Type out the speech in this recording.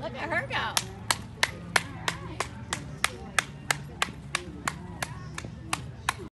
Look at her go.